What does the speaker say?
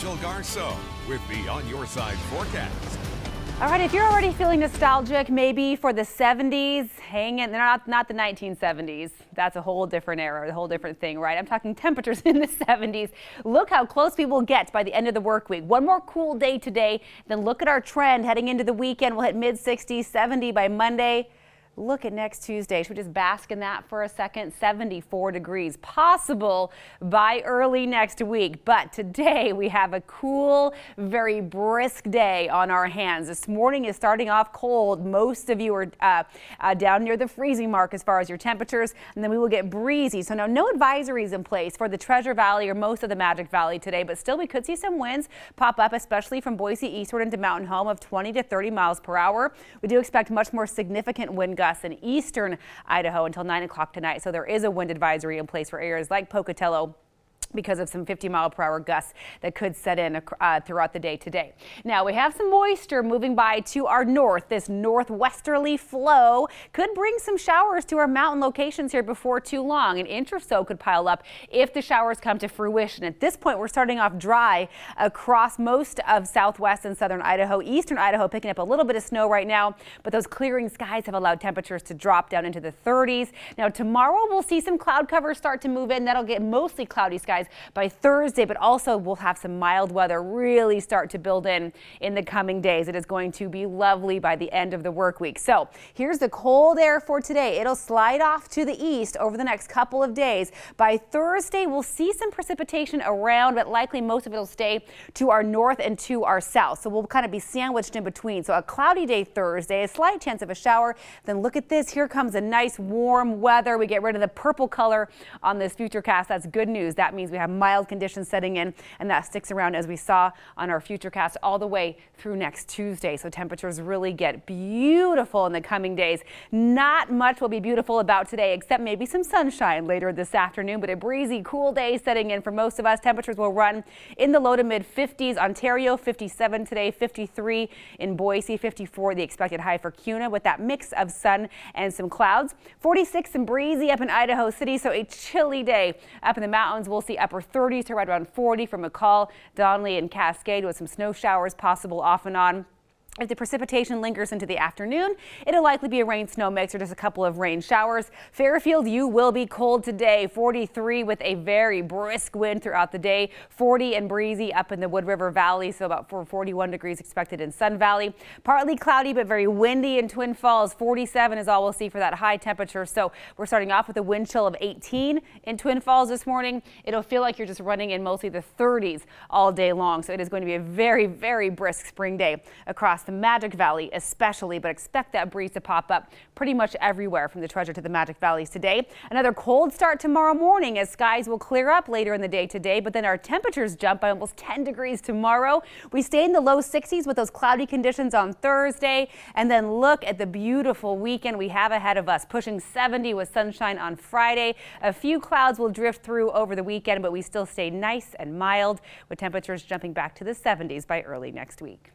Rachel Garceau with the On Your Side forecast. All right, if you're already feeling nostalgic, maybe for the 70s, hang in. Not, not the 1970s. That's a whole different era, a whole different thing, right? I'm talking temperatures in the 70s. Look how close will get by the end of the work week. One more cool day today. Then look at our trend heading into the weekend. We'll hit mid 60s, 70 by Monday. Look at next Tuesday. Should we just bask in that for a second? 74 degrees possible by early next week. But today we have a cool, very brisk day on our hands. This morning is starting off cold. Most of you are uh, uh, down near the freezing mark as far as your temperatures. And then we will get breezy. So now no advisories in place for the Treasure Valley or most of the Magic Valley today. But still we could see some winds pop up, especially from Boise eastward into Mountain Home of 20 to 30 miles per hour. We do expect much more significant wind gusts in eastern Idaho until 9 o'clock tonight. So there is a wind advisory in place for areas like Pocatello because of some 50 mile per hour gusts that could set in uh, throughout the day today. Now we have some moisture moving by to our north. This northwesterly flow could bring some showers to our mountain locations here before too long. An inch or so could pile up if the showers come to fruition. At this point, we're starting off dry across most of southwest and southern Idaho. Eastern Idaho picking up a little bit of snow right now, but those clearing skies have allowed temperatures to drop down into the 30s. Now tomorrow we'll see some cloud cover start to move in. That'll get mostly cloudy skies by Thursday, but also we'll have some mild weather really start to build in in the coming days. It is going to be lovely by the end of the work week. So here's the cold air for today. It'll slide off to the east over the next couple of days. By Thursday, we'll see some precipitation around, but likely most of it will stay to our north and to our south. So we'll kind of be sandwiched in between. So a cloudy day Thursday, a slight chance of a shower. Then look at this. Here comes a nice warm weather. We get rid of the purple color on this future cast. That's good news. That means we have mild conditions setting in, and that sticks around as we saw on our futurecast all the way through next Tuesday. So temperatures really get beautiful in the coming days. Not much will be beautiful about today, except maybe some sunshine later this afternoon, but a breezy, cool day setting in for most of us. Temperatures will run in the low to mid 50s. Ontario 57 today, 53 in Boise, 54 the expected high for Kuna with that mix of sun and some clouds. 46 and breezy up in Idaho City, so a chilly day up in the mountains. We'll see upper 30s to right around 40 for McCall, Donnelly, and Cascade with some snow showers possible off and on. If the precipitation lingers into the afternoon, it'll likely be a rain snow mix or just a couple of rain showers. Fairfield, you will be cold today. 43 with a very brisk wind throughout the day. 40 and breezy up in the Wood River Valley, so about 41 degrees expected in Sun Valley. Partly cloudy, but very windy in Twin Falls. 47 is all we'll see for that high temperature. So we're starting off with a wind chill of 18 in Twin Falls this morning. It'll feel like you're just running in mostly the 30s all day long. So it is going to be a very, very brisk spring day across across the Magic Valley especially, but expect that breeze to pop up pretty much everywhere from the Treasure to the Magic Valleys today. Another cold start tomorrow morning as skies will clear up later in the day today, but then our temperatures jump by almost 10 degrees tomorrow. We stay in the low 60s with those cloudy conditions on Thursday, and then look at the beautiful weekend we have ahead of us, pushing 70 with sunshine on Friday. A few clouds will drift through over the weekend, but we still stay nice and mild with temperatures jumping back to the 70s by early next week.